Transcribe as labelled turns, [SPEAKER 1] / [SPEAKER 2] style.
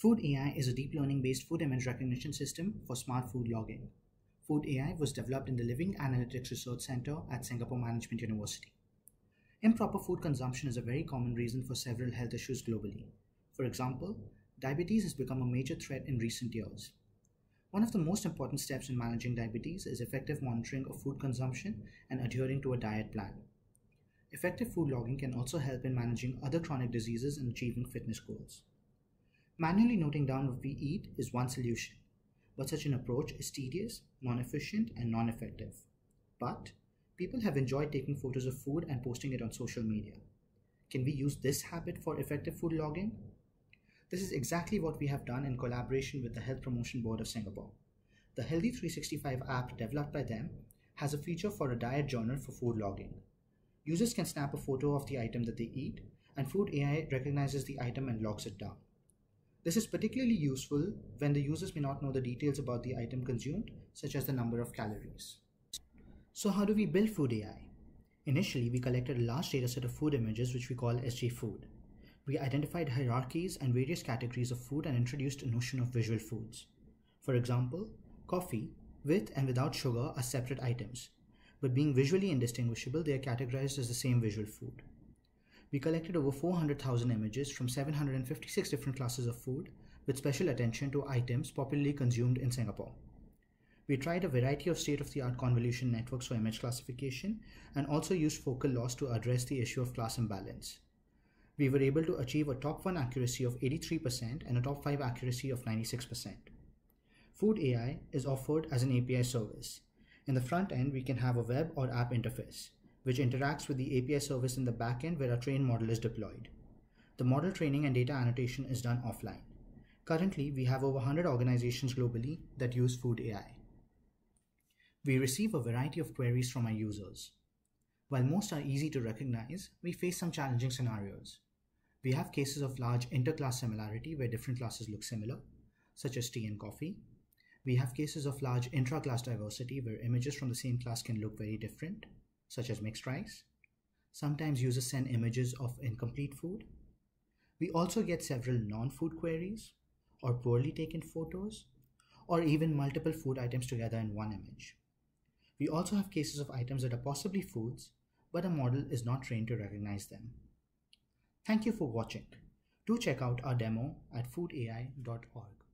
[SPEAKER 1] Food AI is a deep learning based food image recognition system for smart food logging. Food AI was developed in the Living Analytics Research Center at Singapore Management University. Improper food consumption is a very common reason for several health issues globally. For example, diabetes has become a major threat in recent years. One of the most important steps in managing diabetes is effective monitoring of food consumption and adhering to a diet plan. Effective food logging can also help in managing other chronic diseases and achieving fitness goals. Manually noting down what we eat is one solution, but such an approach is tedious, non efficient, and non effective. But people have enjoyed taking photos of food and posting it on social media. Can we use this habit for effective food logging? This is exactly what we have done in collaboration with the Health Promotion Board of Singapore. The Healthy 365 app developed by them has a feature for a diet journal for food logging. Users can snap a photo of the item that they eat, and Food AI recognizes the item and logs it down. This is particularly useful when the users may not know the details about the item consumed, such as the number of calories. So how do we build Food AI? Initially, we collected a large dataset of food images which we call SG Food. We identified hierarchies and various categories of food and introduced a notion of visual foods. For example, coffee, with and without sugar are separate items, but being visually indistinguishable, they are categorized as the same visual food we collected over 400,000 images from 756 different classes of food with special attention to items popularly consumed in Singapore. We tried a variety of state-of-the-art convolution networks for image classification and also used focal loss to address the issue of class imbalance. We were able to achieve a top 1 accuracy of 83% and a top 5 accuracy of 96%. Food AI is offered as an API service. In the front end, we can have a web or app interface which interacts with the API service in the backend where a trained model is deployed. The model training and data annotation is done offline. Currently, we have over 100 organizations globally that use Food AI. We receive a variety of queries from our users. While most are easy to recognize, we face some challenging scenarios. We have cases of large interclass similarity where different classes look similar, such as tea and coffee. We have cases of large intra-class diversity where images from the same class can look very different, such as mixed rice. Sometimes users send images of incomplete food. We also get several non-food queries or poorly taken photos or even multiple food items together in one image. We also have cases of items that are possibly foods, but a model is not trained to recognize them. Thank you for watching. Do check out our demo at foodai.org.